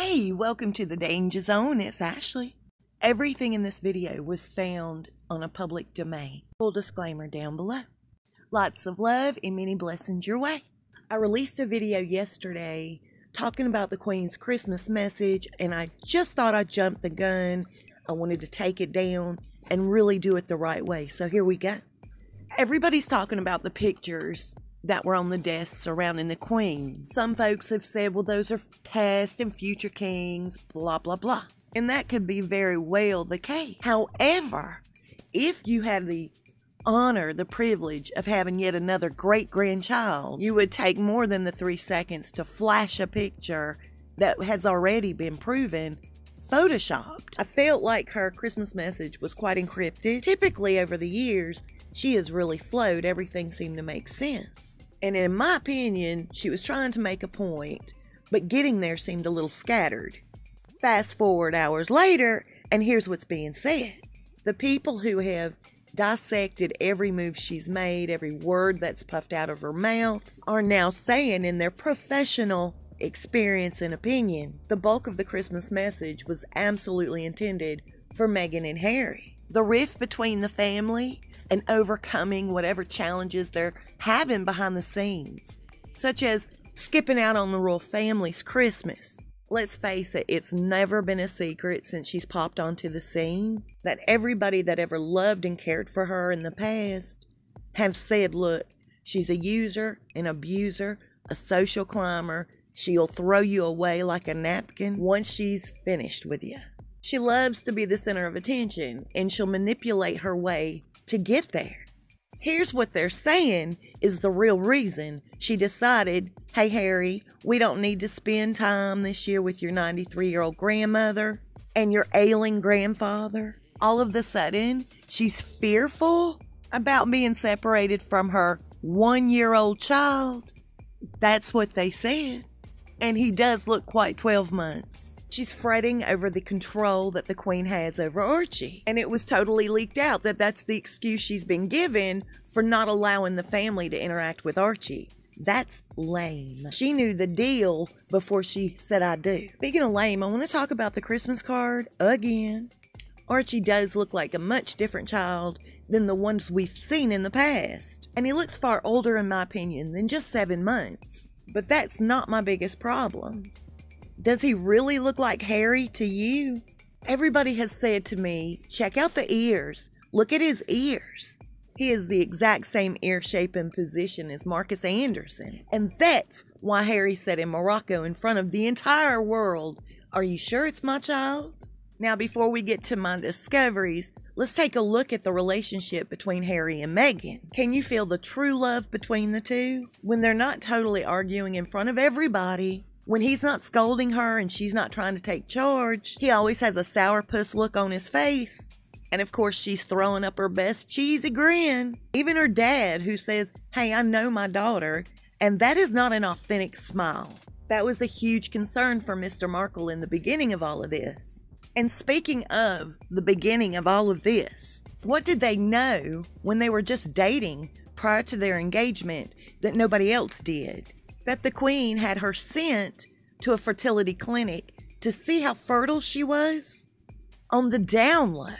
Hey, welcome to the Danger Zone. It's Ashli. Everything in this video was found on a public domain. Full disclaimer down below. Lots of love and many blessings your way. I released a video yesterday talking about the Queen's Christmas message, and I just thought I jumped the gun. I wanted to take it down and really do it the right way. So here we go. Everybody's talking about the pictures that were on the desks surrounding the queen. Some folks have said, well, those are past and future kings, blah, blah, blah. And that could be very well the case. However, if you had the honor, the privilege of having yet another great grandchild, you would take more than the three seconds to flash a picture that has already been proven photoshopped. I felt like her Christmas message was quite encrypted. Typically, over the years, she has really flowed. Everything seemed to make sense. And in my opinion, she was trying to make a point, but getting there seemed a little scattered. Fast forward hours later, and here's what's being said. The people who have dissected every move she's made, every word that's puffed out of her mouth, are now saying in their professional experience and opinion, the bulk of the Christmas message was absolutely intended for Meghan and Harry. The rift between the family and overcoming whatever challenges they're having behind the scenes, such as skipping out on the royal family's Christmas. Let's face it, it's never been a secret since she's popped onto the scene that everybody that ever loved and cared for her in the past have said, look, she's a user, an abuser, a social climber. She'll throw you away like a napkin once she's finished with you. She loves to be the center of attention and she'll manipulate her way to get there. Here's what they're saying is the real reason she decided, hey, Harry, we don't need to spend time this year with your 93 year old grandmother and your ailing grandfather. All of a sudden, she's fearful about being separated from her one year old child. That's what they said. And he does look quite 12 months. She's fretting over the control that the queen has over Archie. And it was totally leaked out that that's the excuse she's been given for not allowing the family to interact with Archie. That's lame. She knew the deal before she said I do. Speaking of lame, I want to talk about the Christmas card again. Archie does look like a much different child than the ones we've seen in the past. And he looks far older, in my opinion, than just seven months. But that's not my biggest problem. Does he really look like Harry to you? Everybody has said to me, check out the ears. Look at his ears. He is the exact same ear shape and position as Markus Anderson. And that's why Harry said in Morocco in front of the entire world, Are you sure it's my child? Now, before we get to my discoveries, let's take a look at the relationship between Harry and Meghan. Can you feel the true love between the two? When they're not totally arguing in front of everybody, when he's not scolding her and she's not trying to take charge, he always has a sourpuss look on his face. And of course, she's throwing up her best cheesy grin. Even her dad, who says, Hey, I know my daughter, and that is not an authentic smile. That was a huge concern for Mr. Markle in the beginning of all of this. And speaking of the beginning of all of this, what did they know when they were just dating prior to their engagement that nobody else did? that the queen had her sent to a fertility clinic to see how fertile she was on the down low,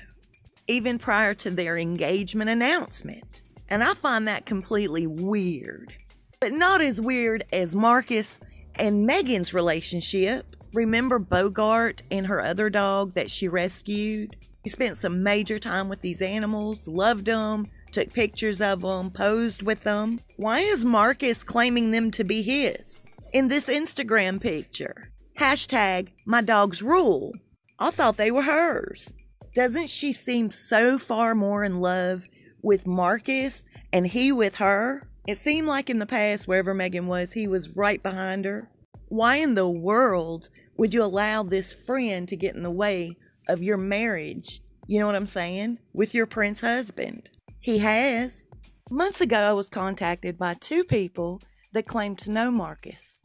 even prior to their engagement announcement. And I find that completely weird. But not as weird as Markus and Meghan's relationship. Remember Bogart and her other dog that she rescued? She spent some major time with these animals, loved them, took pictures of them, posed with them. Why is Markus claiming them to be his? In this Instagram picture, hashtag my dog's rule. I thought they were hers. Doesn't she seem so far more in love with Markus and he with her? It seemed like in the past, wherever Meghan was, he was right behind her. Why in the world would you allow this friend to get in the way of your marriage? You know what I'm saying? With your prince husband. He has. Months ago, I was contacted by two people that claimed to know Markus.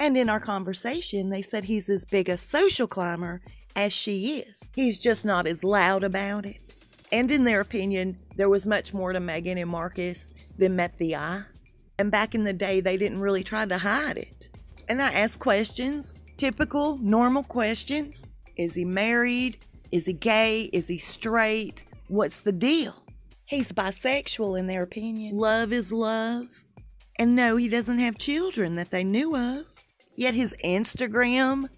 And in our conversation, they said he's as big a social climber as she is. He's just not as loud about it. And in their opinion, there was much more to Meghan and Markus than met the eye. And back in the day, they didn't really try to hide it. And I ask questions Typical, normal questions Is he married? Is he gay? Is he straight? What's the deal? He's bisexual, in their opinion. Love is love. And no, he doesn't have children that they knew of. Yet his Instagram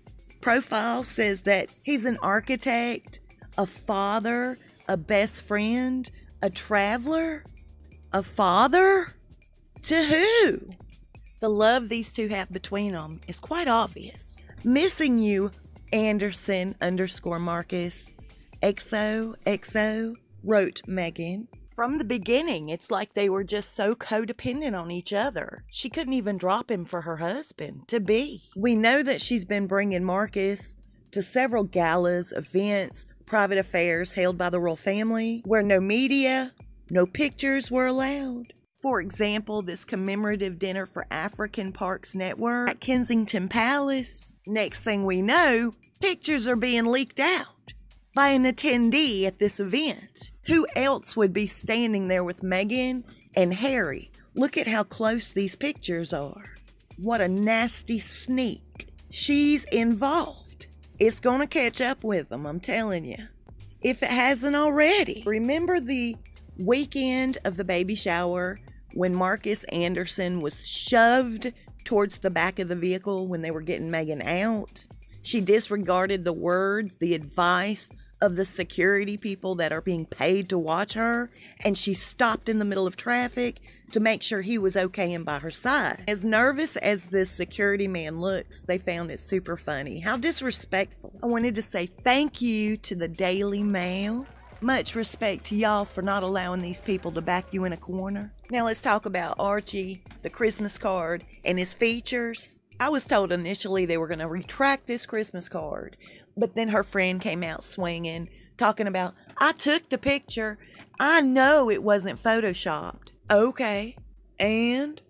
profile says that he's an architect, a father, a best friend, a traveler, a father? To who? The love these two have between them is quite obvious. Missing you, Anderson underscore Markus, XOXO, wrote Meghan. From the beginning, it's like they were just so codependent on each other. She couldn't even drop him for her husband to be. We know that she's been bringing Markus to several galas, events, private affairs held by the royal family where no media, no pictures were allowed. For example, this commemorative dinner for African Parks Network at Kensington Palace. Next thing we know, pictures are being leaked out by an attendee at this event. Who else would be standing there with Meghan and Harry? Look at how close these pictures are. What a nasty sneak. She's involved. It's going to catch up with them, I'm telling you. If it hasn't already. Remember the weekend of the baby shower when Markus Anderson was shoved towards the back of the vehicle when they were getting Meghan out? She disregarded the words, the advice of the security people that are being paid to watch her, and she stopped in the middle of traffic to make sure he was okay and by her side. As nervous as this security man looks, they found it super funny. How disrespectful. I wanted to say thank you to the Daily Mail. Much respect to y'all for not allowing these people to back you in a corner. Now let's talk about Archie, the Christmas card, and his features. I was told initially they were going to retract this Christmas card, but then her friend came out swinging, talking about, I took the picture. I know it wasn't photoshopped. Okay. And,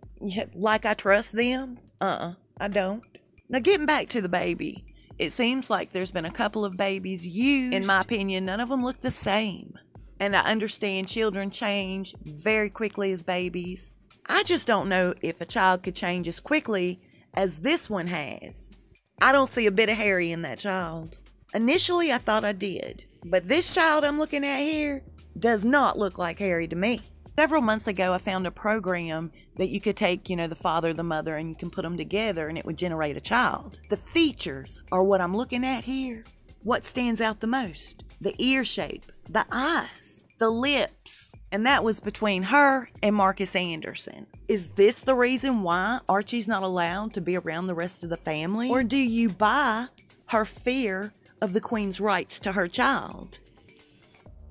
like I trust them? Uh uh I don't. Now, getting back to the baby, it seems like there's been a couple of babies used. In my opinion, none of them look the same. And I understand children change very quickly as babies. I just don't know if a child could change as quickly as this one has. I don't see a bit of Harry in that child. Initially, I thought I did, but this child I'm looking at here does not look like Harry to me. Several months ago, I found a program that you could take, you know, the father, the mother, and you can put them together and it would generate a child. The features are what I'm looking at here. What stands out the most? The ear shape, the eyes, the lips. And that was between her and Markus Anderson. Is this the reason why Archie's not allowed to be around the rest of the family? Or do you buy her fear of the Queen's rights to her child?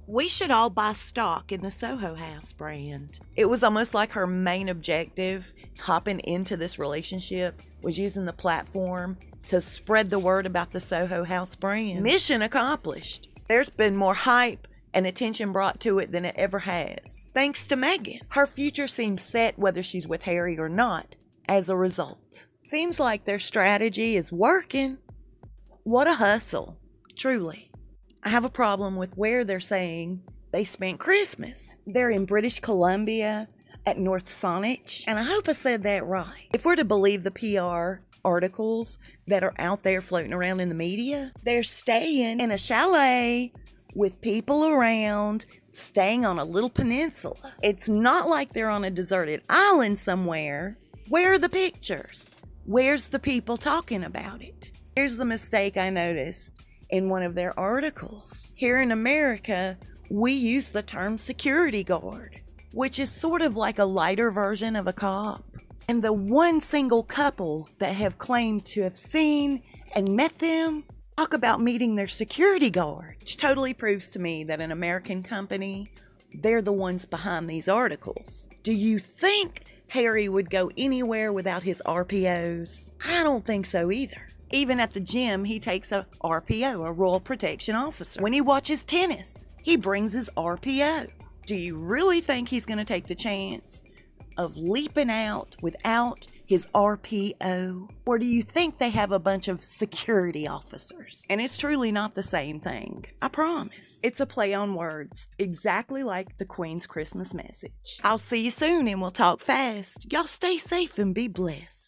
We should all buy stock in the Soho House brand. It was almost like her main objective hopping into this relationship was using the platform to spread the word about the Soho House brand. Mission accomplished. There's been more hype and attention brought to it than it ever has. Thanks to Meghan. Her future seems set whether she's with Harry or not as a result. Seems like their strategy is working. What a hustle, truly. I have a problem with where they're saying they spent Christmas. They're in British Columbia at North Saanich, and I hope I said that right. If we're to believe the PR articles that are out there floating around in the media, they're staying in a chalet with people around, staying on a little peninsula. It's not like they're on a deserted island somewhere. Where are the pictures? Where's the people talking about it? Here's the mistake I noticed in one of their articles. Here in America, we use the term security guard, which is sort of like a lighter version of a cop. And the one single couple that have claimed to have seen and met them talk about meeting their security guard, which totally proves to me that an American company, they're the ones behind these articles. Do you think Harry would go anywhere without his RPOs? I don't think so either. Even at the gym, he takes a RPO, a Royal Protection Officer. When he watches tennis, he brings his RPO. Do you really think he's going to take the chance of leaping out without his RPO? Or do you think they have a bunch of security officers? And it's truly not the same thing. I promise. It's a play on words, exactly like the Queen's Christmas message. I'll see you soon and we'll talk fast. Y'all stay safe and be blessed.